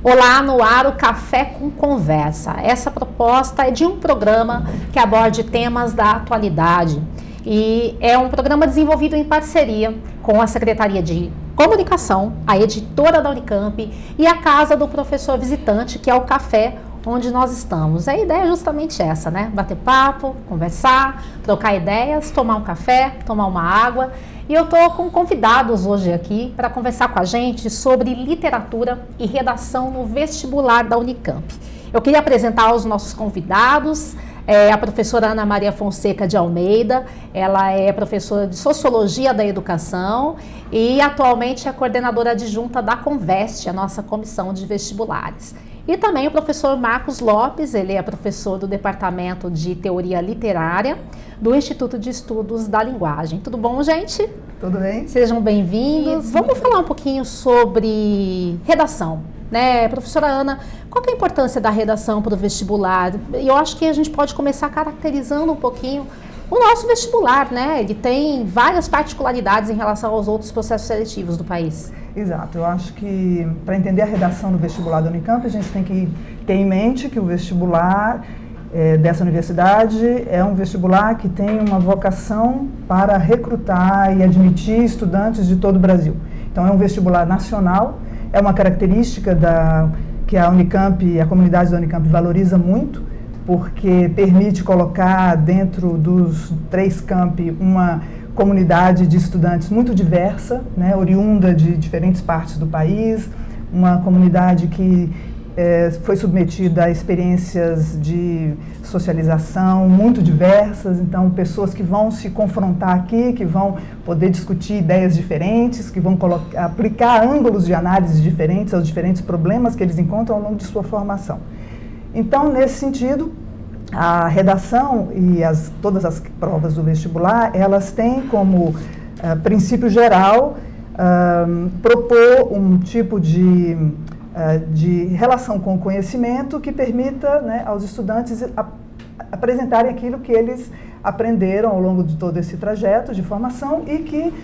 Olá, no ar o Café com Conversa. Essa proposta é de um programa que aborde temas da atualidade e é um programa desenvolvido em parceria com a Secretaria de Comunicação, a editora da Unicamp e a Casa do Professor Visitante, que é o Café onde nós estamos. A ideia é justamente essa, né? Bater papo, conversar, trocar ideias, tomar um café, tomar uma água. E eu estou com convidados hoje aqui para conversar com a gente sobre literatura e redação no vestibular da Unicamp. Eu queria apresentar os nossos convidados. É a professora Ana Maria Fonseca de Almeida, ela é professora de Sociologia da Educação e atualmente é coordenadora adjunta da Conveste, a nossa comissão de vestibulares. E também o professor Marcos Lopes, ele é professor do Departamento de Teoria Literária do Instituto de Estudos da Linguagem. Tudo bom, gente? Tudo bem. Sejam bem-vindos. Vamos falar um pouquinho sobre redação. Né, professora Ana, qual é a importância da redação para o vestibular? Eu acho que a gente pode começar caracterizando um pouquinho o nosso vestibular, né? Ele tem várias particularidades em relação aos outros processos seletivos do país. Exato. Eu acho que para entender a redação do vestibular da Unicamp, a gente tem que ter em mente que o vestibular é, dessa universidade é um vestibular que tem uma vocação para recrutar e admitir estudantes de todo o Brasil. Então é um vestibular nacional, é uma característica da que a Unicamp, a comunidade da Unicamp valoriza muito porque permite colocar dentro dos três campi uma comunidade de estudantes muito diversa, né, oriunda de diferentes partes do país, uma comunidade que é, foi submetida a experiências de socialização muito diversas, então pessoas que vão se confrontar aqui, que vão poder discutir ideias diferentes, que vão aplicar ângulos de análise diferentes aos diferentes problemas que eles encontram ao longo de sua formação. Então, nesse sentido, a redação e as, todas as provas do vestibular, elas têm como uh, princípio geral uh, propor um tipo de, uh, de relação com o conhecimento que permita né, aos estudantes a, apresentarem aquilo que eles aprenderam ao longo de todo esse trajeto de formação e que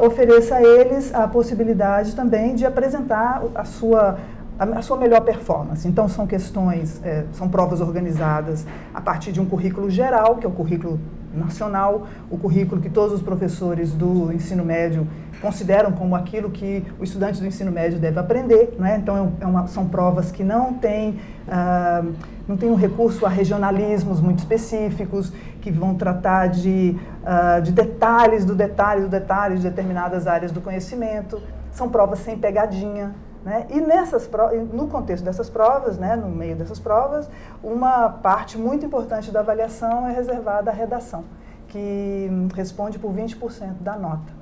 ofereça a eles a possibilidade também de apresentar a sua a, sua melhor performance. Então, são questões, é, são provas organizadas a partir de um currículo geral, que é o currículo nacional, o currículo que todos os professores do ensino médio consideram como aquilo que o estudante do ensino médio deve aprender. Né? Então, é, é uma, são provas que não têm, uh, não têm um recurso a regionalismos muito específicos, que vão tratar de, uh, de detalhes do detalhe do detalhe de determinadas áreas do conhecimento. São provas sem pegadinha, né? E nessas, no contexto dessas provas, né, no meio dessas provas, uma parte muito importante da avaliação é reservada à redação, que responde por 20% da nota.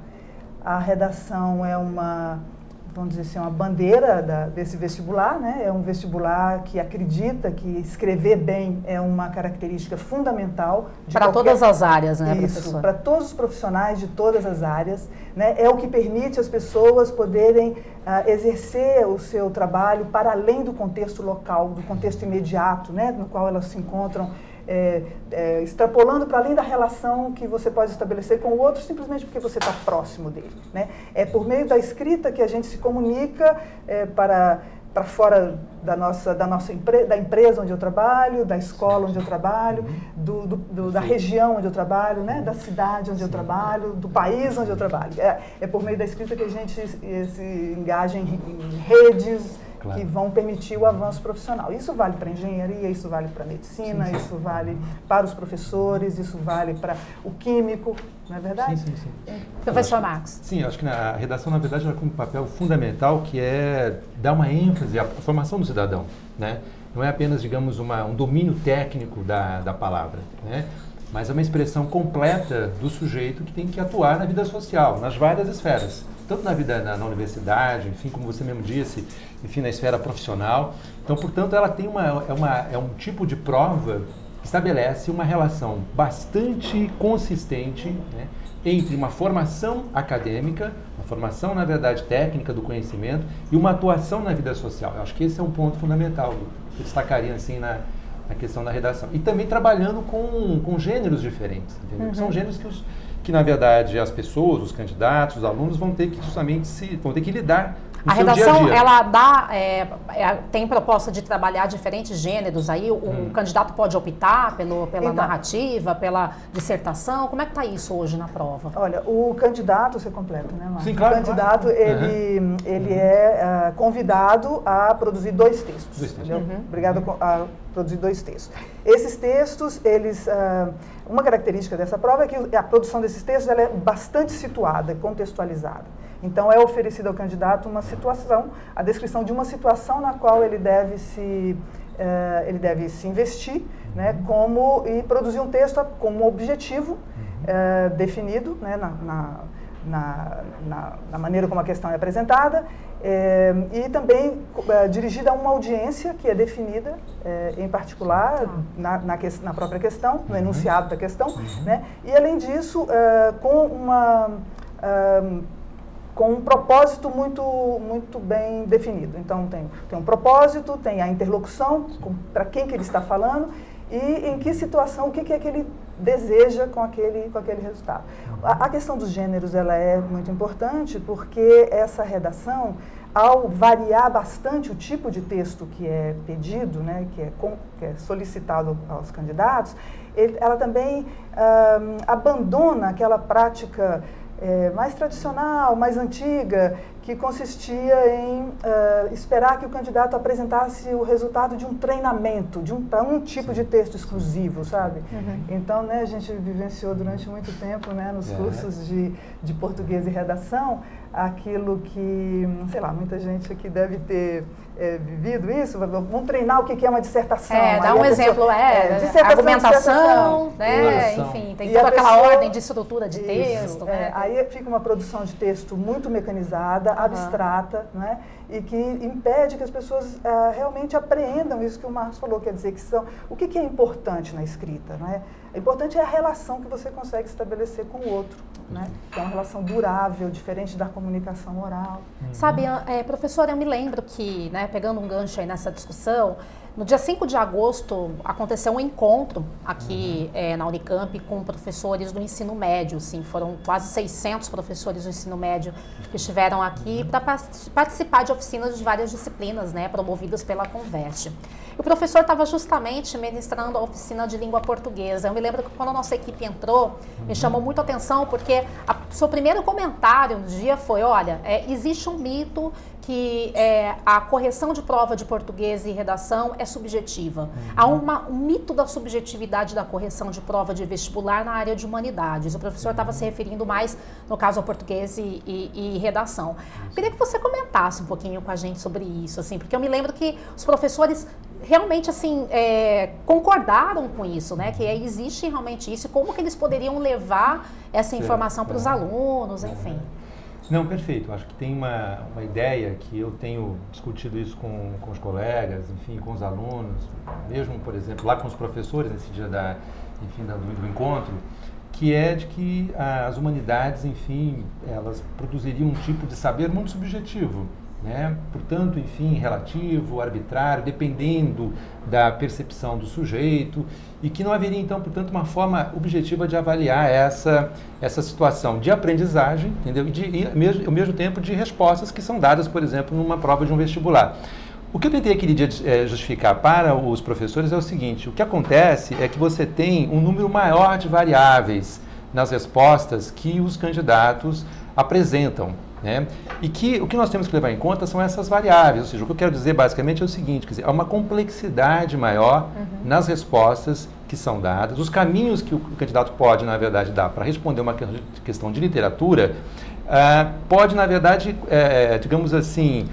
A redação é uma vamos dizer assim, uma bandeira da, desse vestibular, né? É um vestibular que acredita que escrever bem é uma característica fundamental para qualquer... todas as áreas, né, Isso, para todos os profissionais de todas as áreas, né? É o que permite as pessoas poderem uh, exercer o seu trabalho para além do contexto local, do contexto imediato, né, no qual elas se encontram é, é, extrapolando para além da relação que você pode estabelecer com o outro simplesmente porque você está próximo dele. Né? É por meio da escrita que a gente se comunica é, para para fora da nossa, da nossa empre da empresa onde eu trabalho, da escola onde eu trabalho, uhum. do, do, do, da região onde eu trabalho, né? da cidade onde eu trabalho, do país onde eu trabalho. É, é por meio da escrita que a gente se, se engaja em, em redes, claro. que vão permitir o avanço profissional. Isso vale para a engenharia, isso vale para a medicina, sim, sim. isso vale para os professores, isso vale para o químico, não é verdade? Sim, sim, sim. Professor Marcos. Sim, acho que a redação, na verdade, ela tem um papel fundamental que é dar uma ênfase à formação do cidadão, né? Não é apenas, digamos, uma, um domínio técnico da, da palavra, né? Mas é uma expressão completa do sujeito que tem que atuar na vida social, nas várias esferas tanto na vida na, na, universidade, enfim, como você mesmo disse, enfim, na esfera profissional. Então, portanto, ela tem uma, é, uma, é um tipo de prova que estabelece uma relação bastante consistente né, entre uma formação acadêmica, uma formação, na verdade, técnica do conhecimento e uma atuação na vida social. Eu acho que esse é um ponto fundamental que eu destacaria assim na, na questão da redação. E também trabalhando com, com gêneros diferentes, uhum. São gêneros que os que na verdade as pessoas, os candidatos, os alunos vão ter que justamente se vão ter que lidar a redação, dia dia. ela dá, é, é, tem proposta de trabalhar diferentes gêneros aí, o, hum. o candidato pode optar pelo, pela então, narrativa, pela dissertação, como é que está isso hoje na prova? Olha, o candidato, você completa, né, Marcos? Sim, claro. O candidato, claro. ele, uhum. ele é uh, convidado a produzir dois textos, dois textos. Uhum. Obrigado uhum. a produzir dois textos. Esses textos, eles... Uh, uma característica dessa prova é que a produção desses textos é bastante situada, contextualizada. Então, é oferecida ao candidato uma situação, a descrição de uma situação na qual ele deve se, uh, ele deve se investir, né, como, e produzir um texto com um objetivo uh, definido né, na, na, na, na, maneira como a questão é apresentada, é, e também é, dirigida a uma audiência que é definida, é, em particular, na, na, que, na, própria questão, no uhum. enunciado da questão, uhum. né? e além disso, com uma com um propósito muito, muito bem definido. Então, tem, tem um propósito, tem a interlocução, para quem que ele está falando, e em que situação, o que, que é que ele deseja com aquele, com aquele resultado. A, a questão dos gêneros ela é muito importante porque essa redação, ao variar bastante o tipo de texto que é pedido, né, que, é com, que é solicitado aos candidatos, ele, ela também abandona aquela prática é, mais tradicional, mais antiga, que consistia em uh, esperar que o candidato apresentasse o resultado de um treinamento, de um, para um tipo de texto exclusivo, sabe? Uhum. Então, né, a gente vivenciou durante muito tempo, né, nos é. cursos de, de português e redação, aquilo que, sei lá, muita gente aqui deve ter é, vivido isso, vamos treinar o que é uma dissertação. É, dá um exemplo, é, é dissertação, argumentação, né, enfim, tem toda aquela pessoa, ordem de estrutura de texto. Isso, né? É, aí fica uma produção de texto muito mecanizada, uhum. abstrata, né, e que impede que as pessoas uh, realmente apreendam isso que o Marcos falou, quer dizer, que são, o que, que é importante na escrita, não é? O importante é a relação que você consegue estabelecer com o outro, né? Que é uma relação durável, diferente da comunicação oral. Uhum. Sabe, é, professora, eu me lembro que, né, pegando um gancho aí nessa discussão, no dia 5 de agosto aconteceu um encontro aqui uhum. é, na Unicamp com professores do ensino médio. Sim, foram quase 600 professores do ensino médio que estiveram aqui para participar de oficinas de várias disciplinas, né, promovidas pela Conveste. O professor estava justamente ministrando a oficina de língua portuguesa. Eu me lembro que quando a nossa equipe entrou, me chamou muito a atenção porque o seu primeiro comentário no dia foi: olha, é, existe um mito que é, a correção de prova de português e redação é subjetiva. Uhum. Há uma, um mito da subjetividade da correção de prova de vestibular na área de humanidades. O professor estava se referindo mais, no caso, ao português e, e, e redação. Queria que você comentasse um pouquinho com a gente sobre isso, assim, porque eu me lembro que os professores realmente assim é, concordaram com isso, né? Que existe realmente isso. Como que eles poderiam levar essa informação para os é. alunos, enfim. Não, perfeito. Acho que tem uma, uma ideia que eu tenho discutido isso com, com os colegas, enfim, com os alunos, mesmo, por exemplo, lá com os professores nesse dia da, enfim, do, do encontro, que é de que as humanidades, enfim, elas produziriam um tipo de saber muito subjetivo né? portanto, enfim, relativo, arbitrário, dependendo da percepção do sujeito, e que não haveria, então, portanto, uma forma objetiva de avaliar essa, essa situação de aprendizagem, entendeu? E, de, e mesmo, ao mesmo tempo de respostas que são dadas, por exemplo, numa prova de um vestibular. O que eu tentei aquele dia é, justificar para os professores é o seguinte: o que acontece é que você tem um número maior de variáveis nas respostas que os candidatos apresentam. Né? E que o que nós temos que levar em conta são essas variáveis, ou seja, o que eu quero dizer basicamente é o seguinte, quer dizer, há uma complexidade maior uhum. nas respostas que são dadas, os caminhos que o candidato pode, na verdade, dar para responder uma questão de literatura, uh, pode, na verdade, é, digamos assim,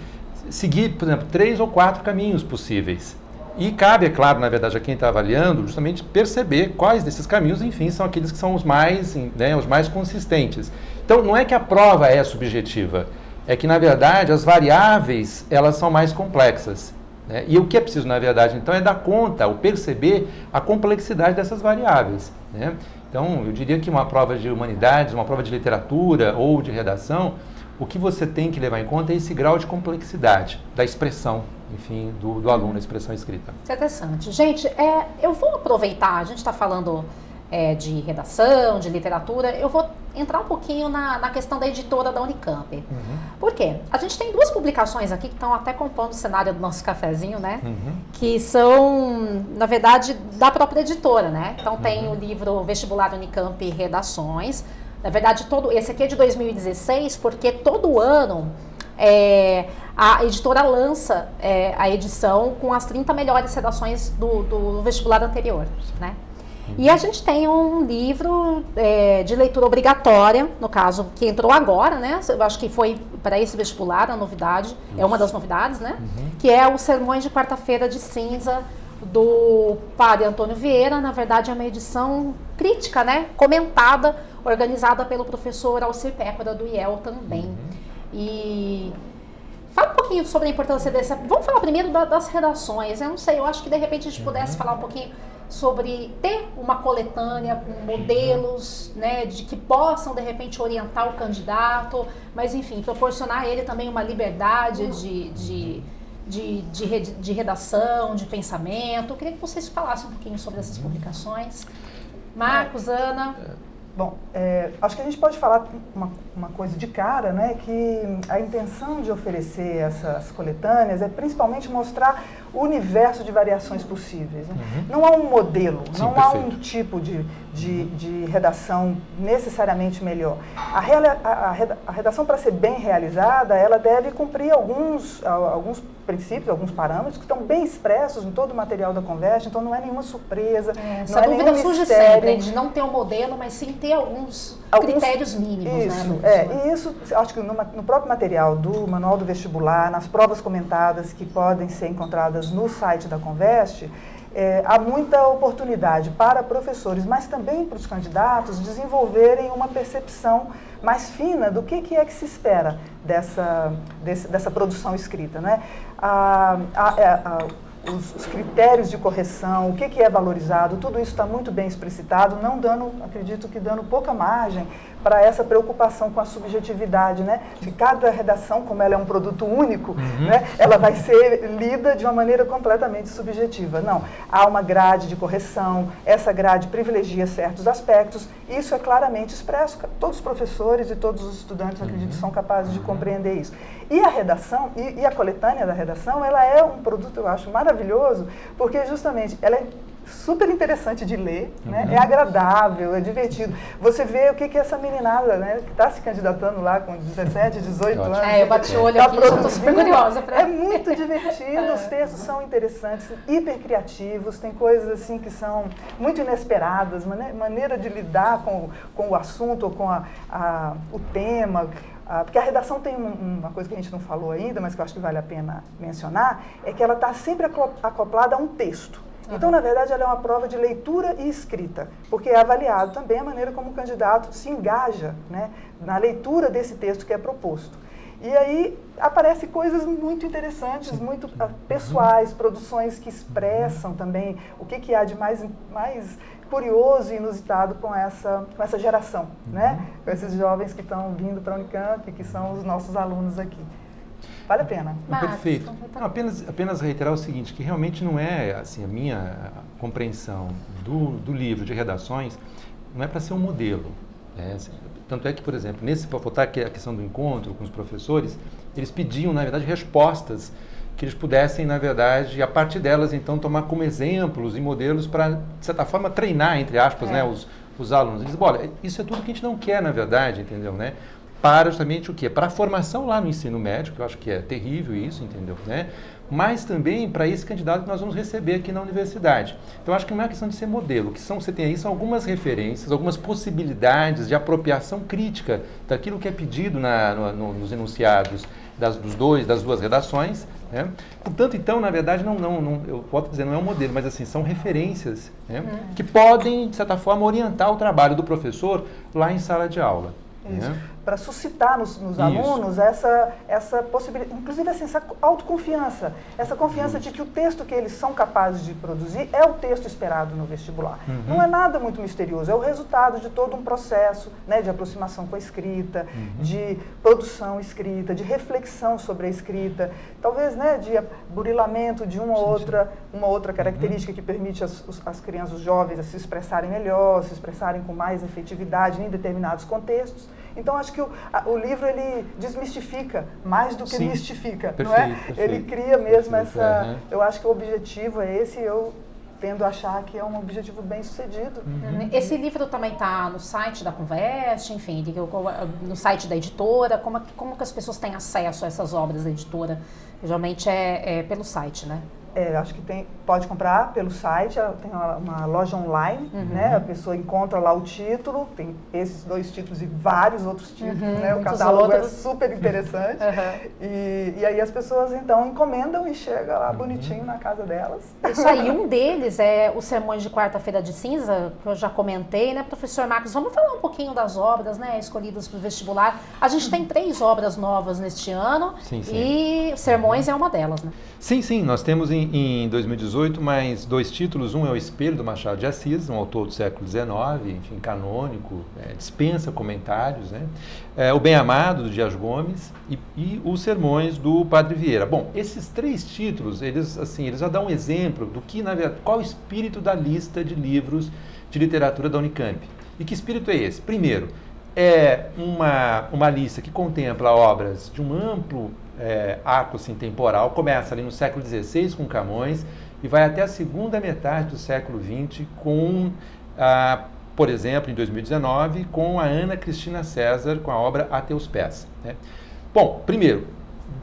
seguir, por exemplo, três ou quatro caminhos possíveis. E cabe, é claro, na verdade, a quem está avaliando, justamente perceber quais desses caminhos, enfim, são aqueles que são os mais, né, os mais consistentes. Então, não é que a prova é subjetiva, é que, na verdade, as variáveis, elas são mais complexas. Né? E o que é preciso, na verdade, então, é dar conta, ou perceber a complexidade dessas variáveis. Né? Então, eu diria que uma prova de humanidades, uma prova de literatura ou de redação, o que você tem que levar em conta é esse grau de complexidade da expressão, enfim, do, do aluno, a expressão escrita. Interessante. Gente, é, eu vou aproveitar, a gente está falando é, de redação, de literatura, eu vou entrar um pouquinho na, na questão da editora da Unicamp. Uhum. Por quê? A gente tem duas publicações aqui que estão até compondo o cenário do nosso cafezinho, né? Uhum. Que são, na verdade, da própria editora, né? Então tem uhum. o livro Vestibular Unicamp Redações. Na verdade, todo esse aqui é de 2016, porque todo ano é, a editora lança é, a edição com as 30 melhores redações do, do vestibular anterior, né? E a gente tem um livro é, de leitura obrigatória, no caso, que entrou agora, né? Eu acho que foi para esse vestibular a novidade, é uma das novidades, né? Uhum. Que é os Sermões de Quarta-feira de Cinza, do padre Antônio Vieira. Na verdade, é uma edição crítica, né? Comentada, organizada pelo professor Alcir Pécora, do IEL também. Uhum. E Fala um pouquinho sobre a importância dessa. Vamos falar primeiro da, das redações. Eu não sei, eu acho que de repente a gente pudesse uhum. falar um pouquinho sobre ter uma coletânea com modelos, né, de que possam de repente orientar o candidato, mas enfim, proporcionar a ele também uma liberdade de, de, de, de, de redação, de pensamento. Eu queria que vocês falassem um pouquinho sobre essas publicações. Marcos, Ana. Bom, é, acho que a gente pode falar uma, uma, coisa de cara, né, que a intenção de oferecer essas coletâneas é principalmente mostrar universo de variações possíveis. Né? Uhum. Não há um modelo, Sim, não perfeito. há um tipo de, de, de, redação necessariamente melhor. A, a, a redação, para ser bem realizada, ela deve cumprir alguns, alguns princípios, alguns parâmetros que estão bem expressos em todo o material da conversa, então não é nenhuma surpresa. É, essa não é dúvida surge mistério. sempre, de não ter um modelo, mas sim ter alguns, alguns critérios mínimos. Né, isso, né, é, e isso acho que no, no próprio material do Manual do Vestibular, nas provas comentadas que podem ser encontradas no site da Conveste, é, há muita oportunidade para professores, mas também para os candidatos desenvolverem uma percepção mais fina do que, que é que se espera dessa, desse, dessa produção escrita. Né? A, a, é, a, os, os, critérios de correção, o que, que é valorizado, tudo isso está muito bem explicitado, não dando, acredito que dando pouca margem para essa preocupação com a subjetividade, né? De cada redação, como ela é um produto único, uhum. né? ela vai ser lida de uma maneira completamente subjetiva. Não, há uma grade de correção, essa grade privilegia certos aspectos, isso é claramente expresso. Todos os professores e todos os estudantes, acredito, uhum. são capazes de compreender isso. E a redação, e, e a coletânea da redação, ela é um produto, eu acho, maravilhoso, porque justamente ela é super interessante de ler, né? uhum. é agradável, é divertido. Você vê o que, que essa meninada, né, que está se candidatando lá com 17, 18 anos. É, eu bati o olho tá aqui, estou super curiosa. Pra... É muito divertido, os textos são interessantes, hiper criativos, tem coisas assim que são muito inesperadas, maneira de lidar com, com o assunto ou com a, a o tema. Porque a redação tem uma coisa que a gente não falou ainda, mas que eu acho que vale a pena mencionar, é que ela está sempre acoplada a um texto. Então, na verdade, ela é uma prova de leitura e escrita, porque é avaliado também a maneira como o candidato se engaja né, na leitura desse texto que é proposto. E aí aparecem coisas muito interessantes, muito uh, pessoais, produções que expressam também o que, que há de mais, mais curioso e inusitado com essa, com essa geração, né? Uhum. com esses jovens que estão vindo para a Unicamp, que são os nossos alunos aqui. Vale a pena. Perfeito. Não, apenas, apenas reiterar o seguinte, que realmente não é assim a minha compreensão do, do livro de redações, não é para ser um modelo. Né? Tanto é que, por exemplo, nesse para voltar aqui a questão do encontro com os professores, eles pediam, na verdade, respostas que eles pudessem, na verdade, a partir delas, então, tomar como exemplos e modelos para, de certa forma, treinar, entre aspas, é. né, os, os alunos. Eles dizem, olha, isso é tudo que a gente não quer, na verdade, entendeu, né? para justamente o quê? Para a formação lá no ensino médio, que eu acho que é terrível isso, entendeu? Né? Mas também para esse candidato que nós vamos receber aqui na universidade. Então, acho que não é questão de ser modelo. O que são, você tem aí são algumas referências, algumas possibilidades de apropriação crítica daquilo que é pedido na, no, nos enunciados das, dos dois, das duas redações. Né? Portanto, então, na verdade, não, não, não, eu posso dizer, não é um modelo, mas assim, são referências né? Hum. que podem, de certa forma, orientar o trabalho do professor lá em sala de aula. Né? Para suscitar nos, nos alunos essa, essa possibilidade, inclusive assim, essa autoconfiança, essa confiança de que o texto que eles são capazes de produzir é o texto esperado no vestibular. Uhum. Não é nada muito misterioso, é o resultado de todo um processo né, de aproximação com a escrita, uhum. de produção escrita, de reflexão sobre a escrita, talvez né, de burilamento de uma, sim, outra, uma outra característica uhum. que permite as, as crianças, os jovens, a se expressarem melhor, se expressarem com mais efetividade em determinados contextos. Então acho que o, a, o livro ele desmistifica mais do que Sim, mistifica, perfeito, não é? Perfeito, ele cria mesmo perfeito, essa. Né? Eu acho que o objetivo é esse. Eu tendo a achar que é um objetivo bem sucedido. Uhum. Esse livro também está no site da Conversa, enfim, no site da editora. Como, como que as pessoas têm acesso a essas obras da editora? Geralmente é, é pelo site, né? É, acho que tem, pode comprar pelo site, tem uma, uma loja online, uhum. né? A pessoa encontra lá o título, tem esses dois títulos e vários outros títulos, uhum, né? O catálogo é outros. é super interessante. Uhum. E, e aí as pessoas então encomendam e chega lá uhum. bonitinho na casa delas. Isso aí, um deles é o Sermões de Quarta-feira de Cinza, que eu já comentei, né, professor Marcos? Vamos falar um pouquinho das obras, né, escolhidas para o vestibular. A gente tem três obras novas neste ano sim, sim. e Sermões é uma delas, né? Sim, sim, nós temos em, em 2018 mais dois títulos. Um é o Espelho do Machado de Assis, um autor do século XIX, enfim, canônico, é, dispensa comentários. Né? É, o Bem Amado, do Dias Gomes, e, e, os Sermões do Padre Vieira. Bom, esses três títulos, eles, assim, eles já dão um exemplo do que, na verdade, qual o espírito da lista de livros de literatura da Unicamp. E que espírito é esse? Primeiro, é uma, uma lista que contempla obras de um amplo é, arco assim, temporal, começa ali no século XVI com Camões e vai até a segunda metade do século XX com, ah, por exemplo, em 2019, com a Ana Cristina César com a obra A Teus Pés. Né? Bom, primeiro,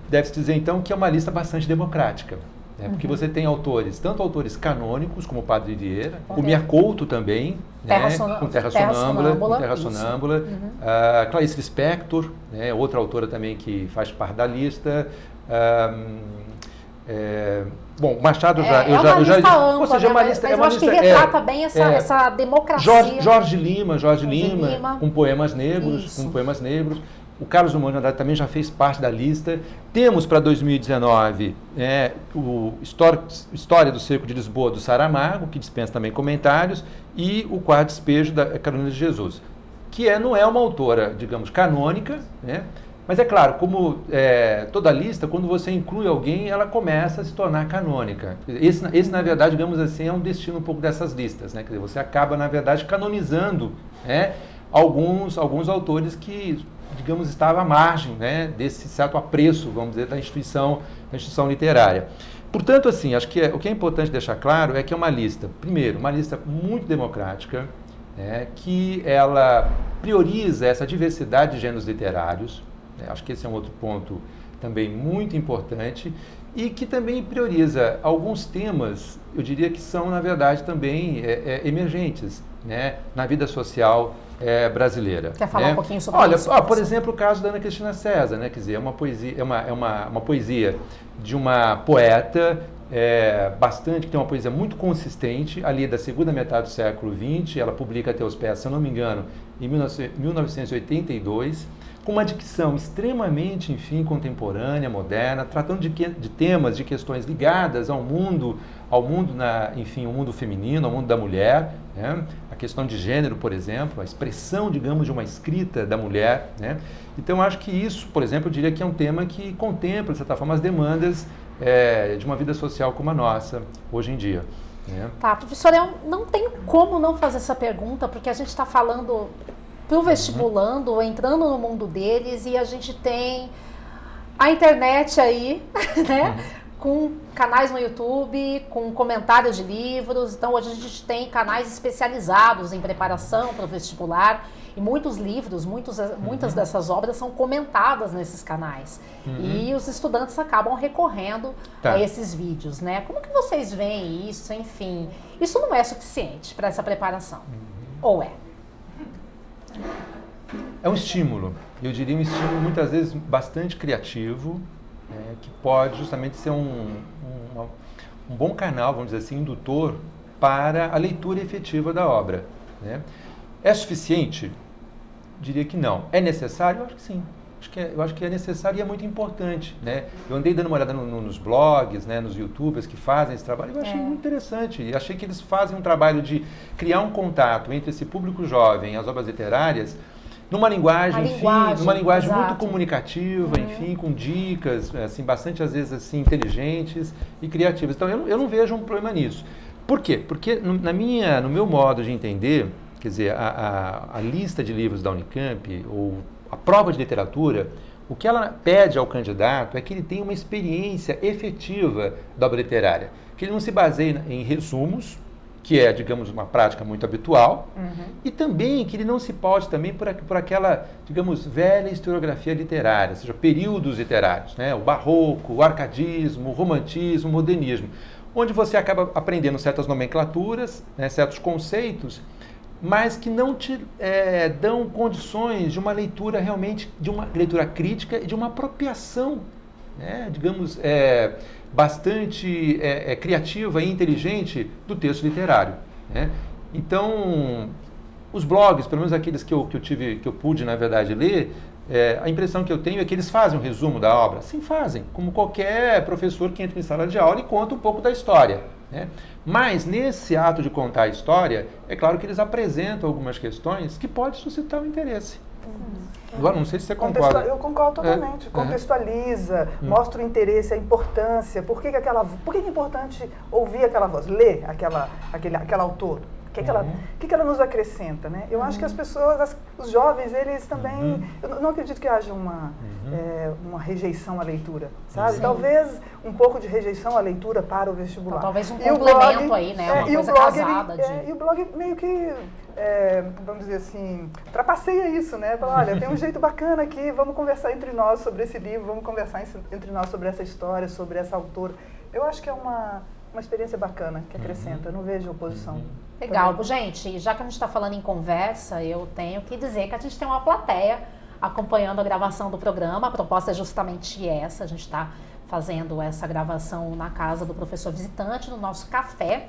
deve-se dizer então que é uma lista bastante democrática. Né? Porque uhum. você tem autores, tanto autores canônicos, como o Padre Vieira, o Miacouto também, terra né? com Terra, terra Sonâmbula, terra sonâmbula uhum. uh, Clarice Lispector, né? outra autora também que faz parte da lista. É, bom, Machado já. É, eu é já, uma já, lista ampla, ou seja, né? uma lista, mas é uma eu acho lista, que retrata é, bem essa, é, essa democracia. Jorge, Jorge Lima, Jorge, Jorge Lima, Lima, com poemas negros, Isso. com poemas negros. O Carlos de Andrade também já fez parte da lista. Temos para 2019 é, o História, História do Cerco de Lisboa do Saramago, que dispensa também comentários, e o Quarto Despejo da Carolina de Jesus, que é, não é uma autora, digamos, canônica, né? mas é claro, como é, toda lista, quando você inclui alguém, ela começa a se tornar canônica. Esse, esse, na verdade, digamos assim, é um destino um pouco dessas listas. Né? Quer dizer, você acaba, na verdade, canonizando né, alguns, alguns autores que digamos, estava à margem né, desse certo apreço, vamos dizer, da instituição, da instituição literária. Portanto, assim, acho que é, o que é importante deixar claro é que é uma lista, primeiro, uma lista muito democrática, né, que ela prioriza essa diversidade de gêneros literários, né, acho que esse é um outro ponto também muito importante, e que também prioriza alguns temas, eu diria que são, na verdade, também é, é, emergentes né, na vida social é, brasileira. Quer falar né? um pouquinho sobre Olha, isso? Olha, por exemplo, o caso da Ana Cristina César, né? Quer dizer, é uma poesia, é uma, é uma, uma poesia de uma poeta é, bastante, que tem uma poesia muito consistente, ali da segunda metade do século XX, ela publica até os pés, se eu não me engano, em 1982, com uma dicção extremamente, enfim, contemporânea, moderna, tratando de, que, de temas, de questões ligadas ao mundo, ao mundo, na, enfim, o mundo feminino, ao mundo da mulher, né? A questão de gênero, por exemplo, a expressão, digamos, de uma escrita da mulher. Né? Então, acho que isso, por exemplo, eu diria que é um tema que contempla, de certa forma, as demandas é, de uma vida social como a nossa, hoje em dia. Né? Tá, professor, eu não tenho como não fazer essa pergunta, porque a gente está falando para o vestibulando, uhum. entrando no mundo deles, e a gente tem a internet aí, né? Uhum. Com canais no YouTube, com comentários de livros. Então, hoje a gente tem canais especializados em preparação para o vestibular. E muitos livros, muitos, muitas uhum. dessas obras são comentadas nesses canais. Uhum. E os estudantes acabam recorrendo tá. a esses vídeos, né? Como que vocês veem isso? Enfim, isso não é suficiente para essa preparação. Uhum. Ou é? É um estímulo, eu diria um estímulo muitas vezes bastante criativo, é, que pode justamente ser um, um, um, bom canal, vamos dizer assim, indutor para a leitura efetiva da obra. Né? É suficiente? diria que não. É necessário? Eu acho que sim. Acho que é, eu acho que é necessário e é muito importante. Né? Eu andei dando uma olhada no, no, nos blogs, né, nos youtubers que fazem esse trabalho e eu achei é. muito interessante. E achei que eles fazem um trabalho de criar um contato entre esse público jovem e as obras literárias numa linguagem, enfim, linguagem, numa linguagem exato. muito comunicativa, uhum. enfim, com dicas, assim, bastante às vezes assim inteligentes e criativas. Então eu, eu não vejo um problema nisso. Por quê? Porque no, na minha, no meu modo de entender, quer dizer, a, a, a lista de livros da Unicamp ou a prova de literatura, o que ela pede ao candidato é que ele tenha uma experiência efetiva da obra literária, que ele não se baseie em resumos, que é, digamos, uma prática muito habitual, uhum. e também que ele não se pode também por, por aquela, digamos, velha historiografia literária, ou seja, períodos literários, né? o barroco, o arcadismo, o romantismo, o modernismo, onde você acaba aprendendo certas nomenclaturas, né, certos conceitos, mas que não te é, dão condições de uma leitura realmente, de uma leitura crítica e de uma apropriação, né, digamos, é, bastante é, é, criativa e inteligente do texto literário. Né? Então, os blogs, pelo menos aqueles que eu, que eu tive, que eu pude, na verdade, ler, é, a impressão que eu tenho é que eles fazem um resumo da obra. Sim, fazem, como qualquer professor que entra em sala de aula e conta um pouco da história. Né? Mas nesse ato de contar a história, é claro que eles apresentam algumas questões que podem suscitar o interesse. Agora, não sei se você concorda. Eu concordo totalmente. É. Contextualiza, uhum. mostra o interesse, a importância. Por que, que aquela, por que, que é importante ouvir aquela voz, ler aquela, aquele, aquele autor? O que, que, ela, uhum. que, que ela nos acrescenta, né? Eu uhum. acho que as uhum. pessoas, as, os jovens, eles também... Uhum. Eu não acredito que haja uma, uhum. é, uma rejeição à leitura, sabe? Sim. Talvez um pouco de rejeição à leitura para o vestibular. Então, talvez um e complemento blog, aí, né? É, uma e coisa o blog, casada. Ele, de... é, e o blog meio que é, vamos dizer assim, trapaceia isso, né? Fala, olha, tem um jeito bacana aqui, vamos conversar entre nós sobre esse livro, vamos conversar entre nós sobre essa história, sobre essa autora. Eu acho que é uma, uma experiência bacana que acrescenta, não vejo oposição. Legal, também. gente, já que a gente está falando em conversa, eu tenho que dizer que a gente tem uma plateia acompanhando a gravação do programa, a proposta é justamente essa, a gente está fazendo essa gravação na casa do professor visitante, no nosso café,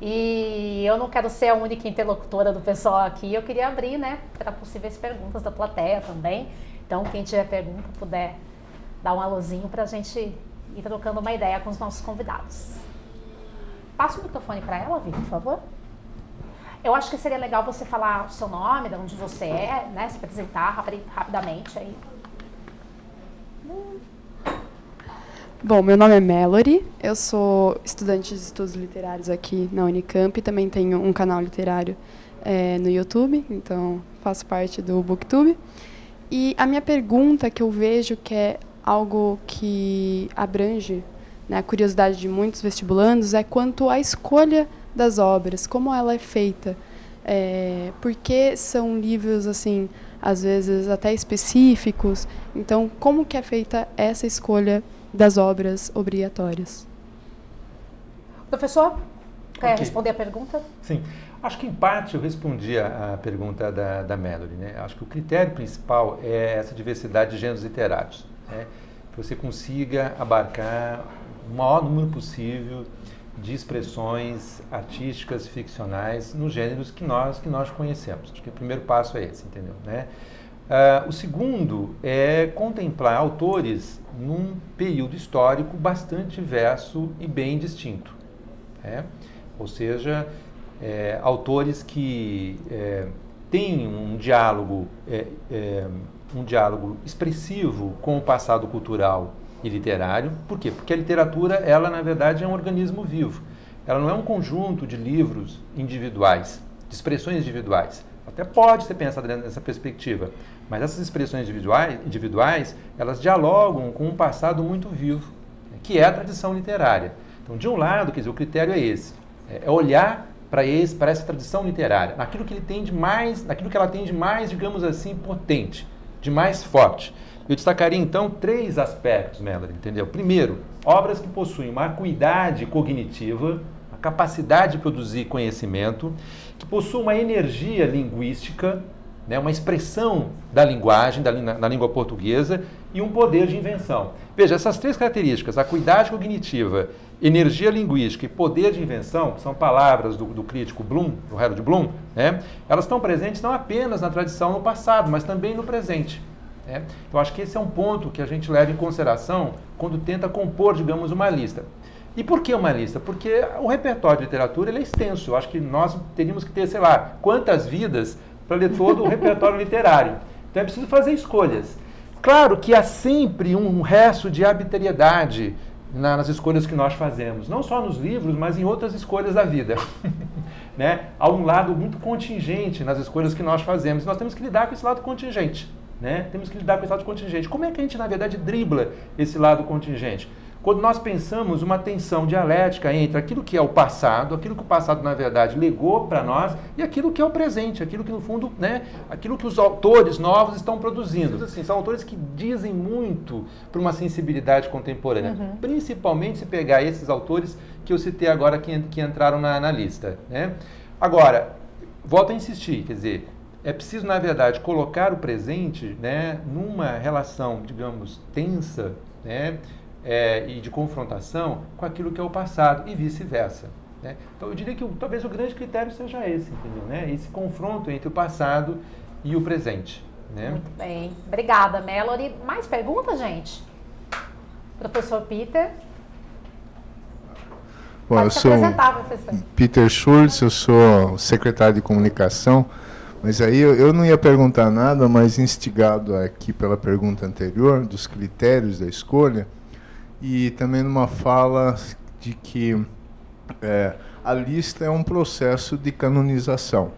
e eu não quero ser a única interlocutora do pessoal aqui, eu queria abrir, né, para possíveis perguntas da plateia também. Então, quem tiver pergunta, puder dar um alôzinho para a gente ir trocando uma ideia com os nossos convidados. Passa o microfone para ela, Vivi, por favor. Eu acho que seria legal você falar o seu nome, de onde você é, né, se apresentar rapidamente aí. Bom, meu nome é Mallory, eu sou estudante de estudos literários aqui na Unicamp, também tenho um canal literário é, no YouTube, então faço parte do Booktube. E a minha pergunta, que eu vejo que é algo que abrange né, a curiosidade de muitos vestibulandos, é quanto à escolha das obras, como ela é feita. É, porque são livros, assim, às vezes até específicos. Então, como que é feita essa escolha das obras obrigatórias. Professor, quer okay. responder a pergunta? Sim. Acho que, em parte, eu respondi a, pergunta da, da Melody. Né? Acho que o critério principal é essa diversidade de gêneros literários. Né? Que você consiga abarcar o maior número possível de expressões artísticas, ficcionais, nos gêneros que nós, que nós conhecemos. Acho que o primeiro passo é esse, entendeu? Né? Uh, o segundo é contemplar autores num período histórico bastante diverso e bem distinto. Né? Ou seja, é, autores que é, têm um diálogo, é, é, um diálogo expressivo com o passado cultural e literário. Por quê? Porque a literatura, ela na verdade é um organismo vivo. Ela não é um conjunto de livros individuais, de expressões individuais. Até pode ser pensada dentro dessa perspectiva, mas essas expressões individuais, individuais, elas dialogam com um passado muito vivo, que é a tradição literária. Então, de um lado, quer dizer, o critério é esse, é olhar para esse, para essa tradição literária, naquilo que ele tem de mais, naquilo que ela tem de mais, digamos assim, potente, de mais forte. Eu destacaria então três aspectos, Melody, entendeu? Primeiro, obras que possuem uma acuidade cognitiva, a capacidade de produzir conhecimento, que possuem uma energia linguística, né, uma expressão da linguagem, da, da língua portuguesa e um poder de invenção. Veja, essas três características, acuidade cognitiva, energia linguística e poder de invenção, que são palavras do, do crítico Bloom, do Harold Bloom, né, elas estão presentes não apenas na tradição no passado, mas também no presente. Né? Eu acho que esse é um ponto que a gente leva em consideração quando tenta compor, digamos, uma lista. E por que uma lista? Porque o repertório de literatura é extenso. Eu acho que nós teríamos que ter, sei lá, quantas vidas para ler todo o repertório literário. Então é preciso fazer escolhas. Claro que há sempre um resto de arbitrariedade nas escolhas que nós fazemos, não só nos livros, mas em outras escolhas da vida. né? Há um lado muito contingente nas escolhas que nós fazemos. Nós temos que lidar com esse lado contingente. Né? Temos que lidar com esse lado contingente. Como é que a gente, na verdade, dribla esse lado contingente? Quando nós pensamos uma tensão dialética entre aquilo que é o passado, aquilo que o passado, na verdade, legou para nós, e aquilo que é o presente, aquilo que, no fundo, né, aquilo que os autores novos estão produzindo. Assim, são autores que dizem muito para uma sensibilidade contemporânea, uhum. principalmente se pegar esses autores que eu citei agora que, que entraram na, na lista. Né? Agora, volto a insistir, quer dizer, é preciso, na verdade, colocar o presente né, numa relação, digamos, tensa, né, é, e de confrontação com aquilo que é o passado e vice-versa. Né? Então eu diria que talvez o grande critério seja esse, entendeu? Né? Esse confronto entre o passado e o presente. Né? Muito bem. Obrigada, Melody. Mais perguntas, gente? Professor Peter. Bom, Pode eu sou Peter Schultz, eu sou secretário de comunicação, mas aí eu, eu, não ia perguntar nada, mas instigado aqui pela pergunta anterior, dos critérios da escolha, e também numa fala de que é, a lista é um processo de canonização.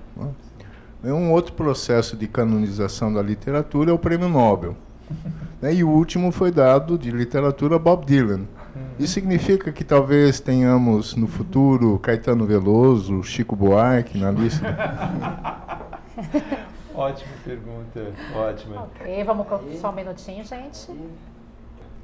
Né? Um outro processo de canonização da literatura é o Prêmio Nobel. Né? E o último foi dado de literatura a Bob Dylan. Uhum. Isso significa que talvez tenhamos no futuro Caetano Veloso, Chico Buarque na lista? Ótima pergunta, ótima. Ok, vamos só um minutinho, gente.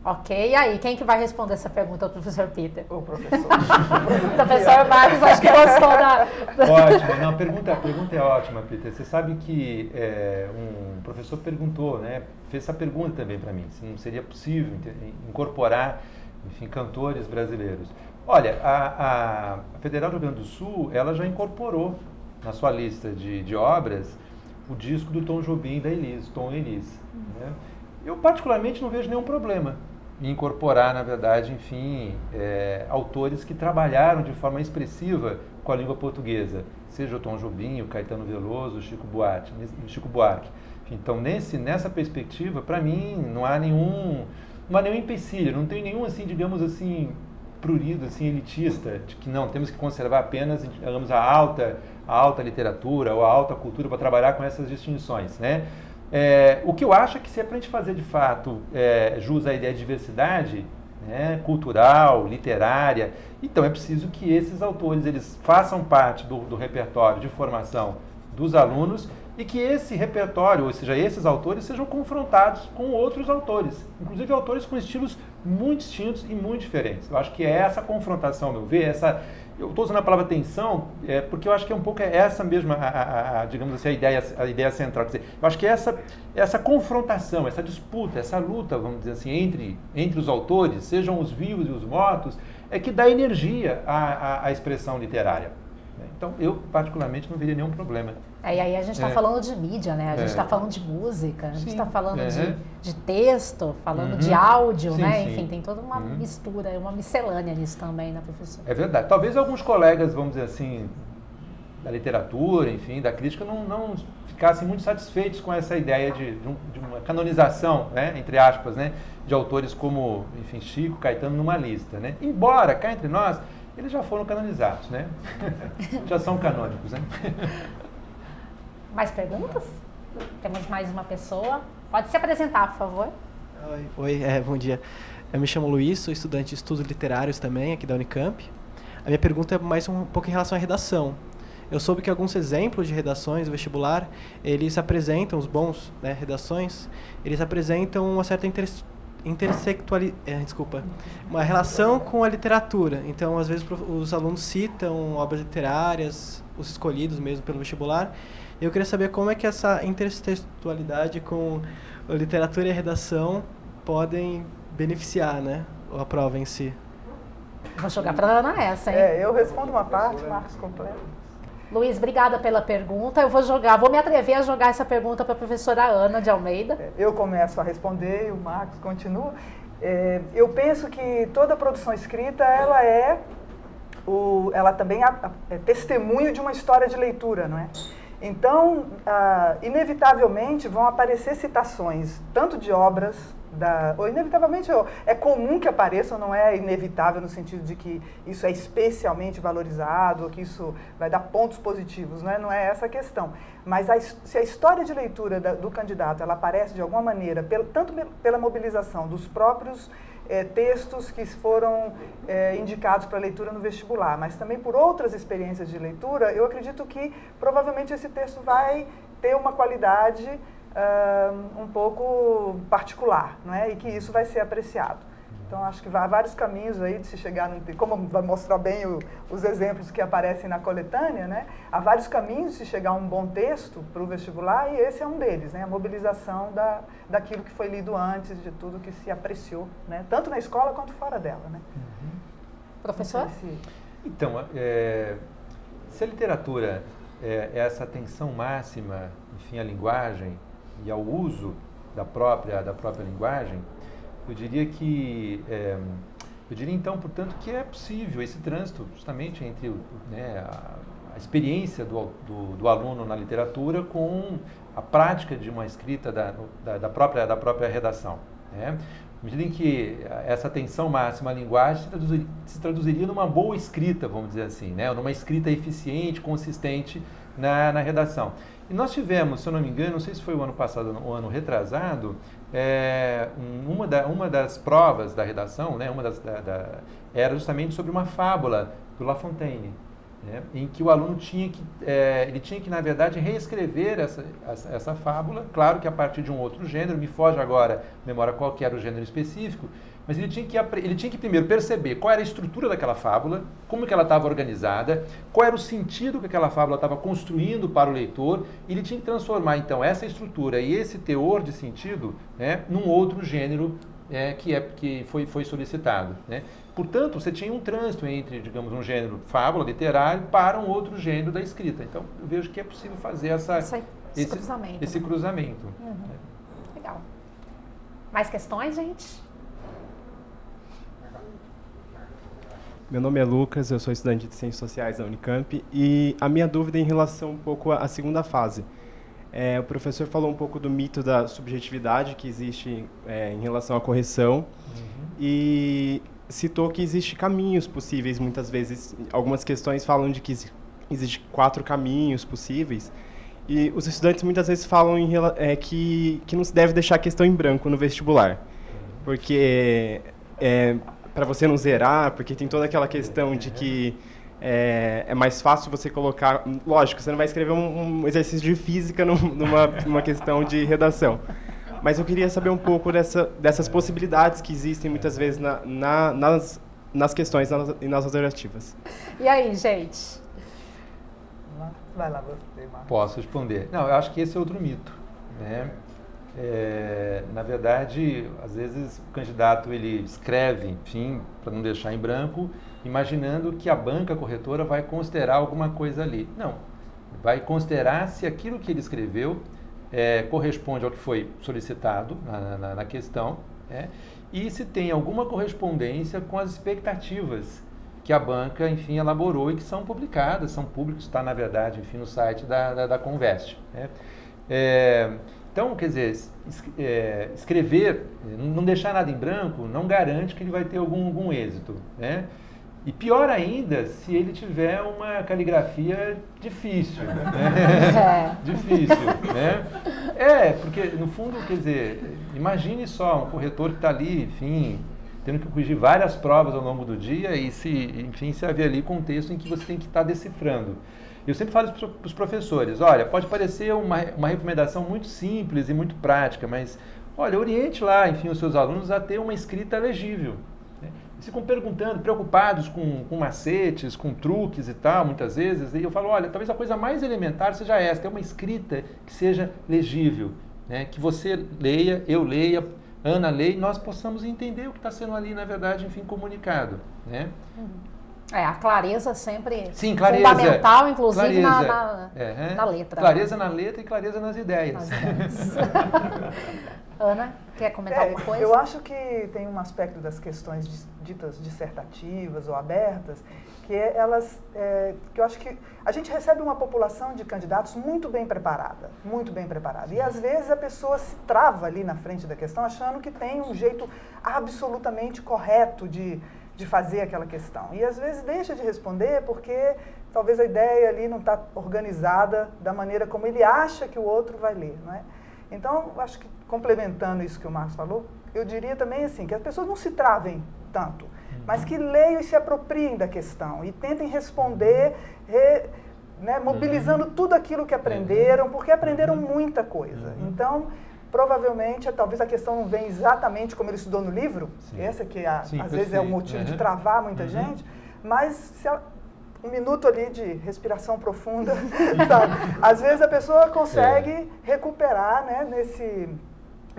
Ok, e aí, quem que vai responder essa pergunta ao professor Peter? O professor. o professor Marcos, acho que gostou da... Ótimo, não, a pergunta, a pergunta é ótima, Peter. Você sabe que é, um professor perguntou, né, fez essa pergunta também para mim, se não seria possível incorporar, enfim, cantores brasileiros. Olha, a, a Federal do Rio Grande do Sul, ela já incorporou na sua lista de, de obras o disco do Tom Jobim da Elis, Tom Elis. Né? Eu particularmente não vejo nenhum problema e incorporar, na verdade, enfim, é, autores que trabalharam de forma expressiva com a língua portuguesa, seja o Tom Jobim, o Caetano Veloso, o Chico Buarque. Chico Buarque. Então, nesse, nessa perspectiva, para mim, não há nenhum, não há nenhum empecilho, não tem nenhum, assim, digamos assim, prurido, assim, elitista, de que não, temos que conservar apenas, digamos, a alta, a alta literatura ou a alta cultura para trabalhar com essas distinções, né? É, o que eu acho é que se é para a gente fazer de fato é, jus à ideia de diversidade né, cultural, literária, então é preciso que esses autores eles façam parte do, do repertório de formação dos alunos e que esse repertório, ou seja, esses autores, sejam confrontados com outros autores, inclusive autores com estilos muito distintos e muito diferentes. Eu acho que é essa confrontação, meu ver, essa eu estou usando a palavra tensão é, porque eu acho que é um pouco essa mesma, a, a, a, digamos assim, a ideia, a ideia central. Quer dizer, eu acho que essa, essa confrontação, essa disputa, essa luta, vamos dizer assim, entre, entre os autores, sejam os vivos e os mortos, é que dá energia à, à, à expressão literária. Então, eu particularmente não veria nenhum problema. É, e aí a gente está é. falando de mídia, né? A gente está é. falando de música, a gente está falando é. de, de texto, falando uhum. de áudio, sim, né? Sim. Enfim, tem toda uma uhum. mistura, uma miscelânea nisso também, né, professor? É verdade. Talvez alguns colegas, vamos dizer assim, da literatura, enfim, da crítica, não, não ficassem muito satisfeitos com essa ideia de, de, uma canonização, né, entre aspas, né, de autores como, enfim, Chico, Caetano numa lista, né? Embora, cá entre nós, eles já foram canonizados, né? já são canônicos, né? Mais perguntas? Temos mais uma pessoa. Pode se apresentar, por favor. Oi, Oi é, bom dia. Eu me chamo Luiz, sou estudante de estudos literários também, aqui da Unicamp. A minha pergunta é mais um pouco em relação à redação. Eu soube que alguns exemplos de redações vestibular, eles apresentam, os bons né, redações, eles apresentam uma certa intersectuali é, desculpa, uma relação com a literatura. Então, às vezes os alunos citam obras literárias, os escolhidos mesmo pelo vestibular. Eu queria saber como é que essa intertextualidade com a literatura e a redação podem beneficiar, né, a prova em si. Vou jogar para a Ana essa, hein? É, eu respondo uma parte, Marcos completa. Luiz, obrigada pela pergunta. Eu vou jogar, vou me atrever a jogar essa pergunta para a professora Ana de Almeida. É, eu começo a responder e o Marcos continua. É, eu penso que toda produção escrita, ela é, o, ela também é testemunho de uma história de leitura, não é? Então, ah, inevitavelmente vão aparecer citações tanto de obras da, ou inevitavelmente é comum que apareçam, não é inevitável no sentido de que isso é especialmente valorizado, ou que isso vai dar pontos positivos, não é, não é essa a questão. Mas a, se a história de leitura da, do candidato ela aparece de alguma maneira, tanto pela mobilização dos próprios é, textos que foram é, indicados para leitura no vestibular, mas também por outras experiências de leitura, eu acredito que provavelmente esse texto vai ter uma qualidade uh, um pouco particular, não é? E que isso vai ser apreciado. Então, acho que há vários caminhos aí de se chegar, no, como vai mostrar bem o, os exemplos que aparecem na coletânea, né? Há vários caminhos de se chegar a um bom texto para o vestibular e esse é um deles, né? A mobilização da, daquilo que foi lido antes, de tudo que se apreciou, né? Tanto na escola quanto fora dela, né? Uhum. Professor? Se... Então, é, se a literatura é essa atenção máxima, enfim, à linguagem, e ao uso da própria, da própria linguagem, eu diria que, é, eu diria então, portanto, que é possível esse trânsito justamente entre né, a, a, experiência do, do, do, aluno na literatura com a prática de uma escrita da, da, da própria, da própria redação. Né? À medida em que essa atenção máxima à linguagem se traduziria, se traduziria numa boa escrita, vamos dizer assim, né? numa escrita eficiente, consistente na, na redação. E nós tivemos, se eu não me engano, não sei se foi o ano passado ou ano retrasado, é, uma, da, uma das provas da redação, né, uma das, da, da, era justamente sobre uma fábula do La Fontaine, né, em que o aluno tinha que, é, ele tinha que, na verdade, reescrever essa, essa, essa, fábula, claro que a partir de um outro gênero, me foge agora memória qual era o gênero específico, mas ele tinha, que, ele tinha que primeiro perceber qual era a estrutura daquela fábula, como que ela estava organizada, qual era o sentido que aquela fábula estava construindo para o leitor, e ele tinha que transformar então essa estrutura e esse teor de sentido né, num outro gênero é, que, é, que foi, foi solicitado. Né? Portanto, você tinha um trânsito entre, digamos, um gênero fábula, literário, para um outro gênero da escrita. Então, eu vejo que é possível fazer essa, esse, esse cruzamento. Esse cruzamento. Uhum. Legal. Mais questões, gente? Meu nome é Lucas, eu sou estudante de Ciências Sociais da Unicamp e a minha dúvida é em relação um pouco à segunda fase. É, o professor falou um pouco do mito da subjetividade que existe é, em relação à correção uhum. e citou que existe caminhos possíveis muitas vezes. Algumas questões falam de que existe quatro caminhos possíveis e os estudantes muitas vezes falam em, é, que, que não se deve deixar a questão em branco no vestibular, porque é, para você não zerar, porque tem toda aquela questão de que é, é, mais fácil você colocar. Lógico, você não vai escrever um, um exercício de física numa, numa questão de redação. Mas eu queria saber um pouco dessa, dessas possibilidades que existem muitas vezes na, na, nas, nas questões e nas alternativas. E aí, gente? Vai lá, você, Marcos. Posso responder. Não, eu acho que esse é outro mito. Né? É, na verdade, às vezes o candidato ele escreve, enfim, para não deixar em branco, imaginando que a banca corretora vai considerar alguma coisa ali. Não, vai considerar se aquilo que ele escreveu é, corresponde ao que foi solicitado na, na, na questão é, e se tem alguma correspondência com as expectativas que a banca, enfim, elaborou e que são publicadas, são públicos, está na verdade, enfim, no site da, da, da Convest. Né? É, então, quer dizer, é, escrever, não deixar nada em branco, não garante que ele vai ter algum, algum êxito. Né? E pior ainda, se ele tiver uma caligrafia difícil. Né? É. difícil. Né? É, porque no fundo, quer dizer, imagine só um corretor que está ali, enfim, tendo que corrigir várias provas ao longo do dia e se, enfim, se haver ali contexto em que você tem que estar tá decifrando. Eu sempre falo para os professores, olha, pode parecer uma, uma recomendação muito simples e muito prática, mas olha, oriente lá, enfim, os seus alunos a ter uma escrita legível. Eles ficam perguntando, preocupados com, com macetes, com truques e tal, muitas vezes, e eu falo, olha, talvez a coisa mais elementar seja essa, ter uma escrita que seja legível, né? que você leia, eu leia, Ana leia, e nós possamos entender o que está sendo ali, na verdade, enfim, comunicado. Né? Uhum. É, a clareza sempre Sim, clareza, fundamental, inclusive clareza, na, na, é, na, letra. Clareza né? na letra e clareza nas ideias. Nas Ana, quer comentar é, alguma coisa? Eu acho que tem um aspecto das questões ditas dissertativas ou abertas que é elas, é, que eu acho que a gente recebe uma população de candidatos muito bem preparada, muito bem preparada. E às vezes a pessoa se trava ali na frente da questão achando que tem um jeito absolutamente correto de de fazer aquela questão. E às vezes deixa de responder porque talvez a ideia ali não está organizada da maneira como ele acha que o outro vai ler. Não é? Então, acho que complementando isso que o Marcos falou, eu diria também assim, que as pessoas não se travem tanto, mas que leiam e se apropriem da questão e tentem responder re, né, mobilizando tudo aquilo que aprenderam, porque aprenderam muita coisa. Então, provavelmente, talvez a questão não venha exatamente como ele estudou no livro, Sim. essa que é a, Sim, às vezes é o motivo uhum. de travar muita uhum. gente, mas a, um minuto ali de respiração profunda, sabe? Às vezes a pessoa consegue é. recuperar, né, nesse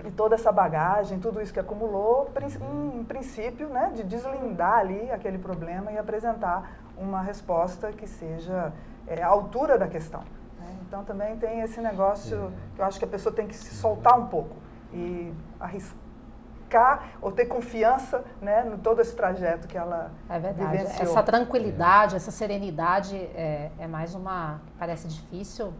em toda essa bagagem, tudo isso que acumulou, um princípio, né, de deslindar ali aquele problema e apresentar uma resposta que seja é, à altura da questão. Então também tem esse negócio que eu acho que a pessoa tem que se soltar um pouco e arriscar ou ter confiança né, no todo esse trajeto que ela é verdade. vivenciou. Essa tranquilidade, essa serenidade é, é mais uma, parece difícil,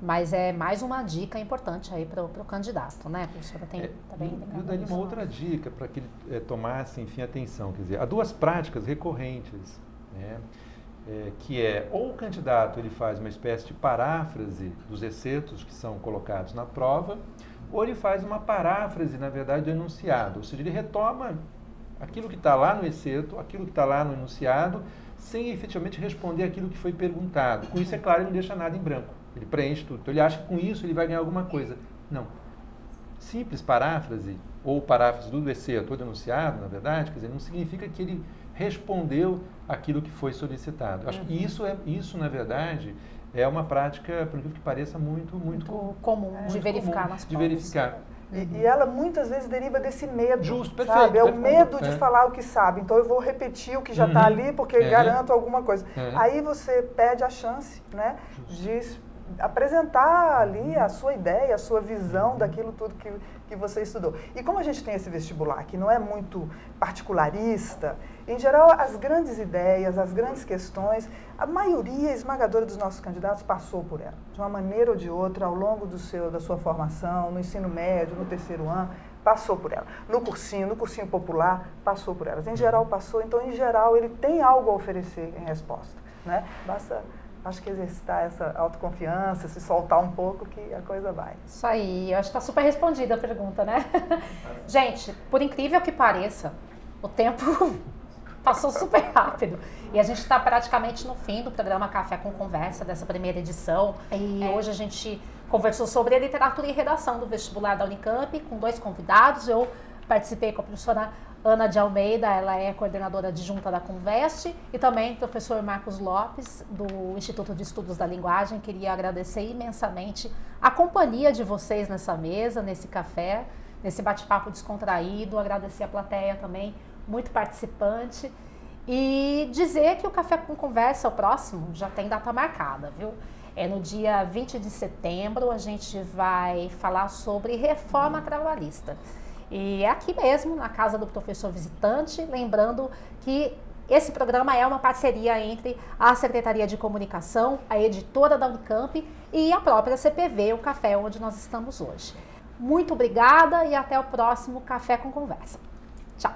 mas é mais uma dica importante aí para o candidato, né, professora? Tem, é, também eu daria uma outra dica para que ele é, tomasse, enfim, atenção. Quer dizer, há duas práticas recorrentes, né? É, que é ou o candidato ele faz uma espécie de paráfrase dos excertos que são colocados na prova, ou ele faz uma paráfrase, na verdade, do enunciado, ou seja, ele retoma aquilo que está lá no excerto, aquilo que está lá no enunciado, sem efetivamente responder aquilo que foi perguntado. Com isso, é claro, ele não deixa nada em branco. Ele preenche tudo. Então, ele acha que com isso ele vai ganhar alguma coisa. Não. Simples paráfrase, ou paráfrase do excerto ou do enunciado, na verdade, quer dizer, não significa que ele respondeu aquilo que foi solicitado. Acho que uhum. isso, é, isso, na verdade, é uma prática, por que pareça, muito, muito, muito comum é, de verificar comum, nas De verificar. E, uhum. e, ela muitas vezes deriva desse medo. Justo, perfeito. Sabe? É o medo de é. falar o que sabe. Então eu vou repetir o que já está uhum. ali porque é. garanto alguma coisa. É. Aí você perde a chance né, de apresentar ali a sua ideia, a sua visão daquilo tudo que, que você estudou. E como a gente tem esse vestibular que não é muito particularista, em geral as grandes ideias, as grandes questões, a maioria esmagadora dos nossos candidatos passou por ela, de uma maneira ou de outra, ao longo do seu, da sua formação, no ensino médio, no terceiro ano, passou por ela. No cursinho, no cursinho popular, passou por elas. Em geral passou, então em geral ele tem algo a oferecer em resposta. Né? Basta acho que exercitar essa autoconfiança, se soltar um pouco, que a coisa vai. Isso aí, eu acho que está super respondida a pergunta, né? Gente, por incrível que pareça, o tempo passou super rápido. E a gente está praticamente no fim do programa Café com Conversa, dessa primeira edição. E é. hoje a gente conversou sobre a literatura e redação do vestibular da Unicamp, com dois convidados. Eu participei com a professora Ana de Almeida, ela é coordenadora adjunta da Conveste, e também o professor Marcos Lopes, do Instituto de Estudos da Linguagem. Queria agradecer imensamente a companhia de vocês nessa mesa, nesse café, nesse bate-papo descontraído. Agradecer a plateia também, muito participante. E dizer que o Café com Conversa, o próximo, já tem data marcada, viu? É no dia 20 de setembro, a gente vai falar sobre reforma trabalhista. E é aqui mesmo, na casa do professor visitante, lembrando que esse programa é uma parceria entre a Secretaria de Comunicação, a editora da Unicamp e a própria CPV, o café onde nós estamos hoje. Muito obrigada e até o próximo Café com Conversa. Tchau!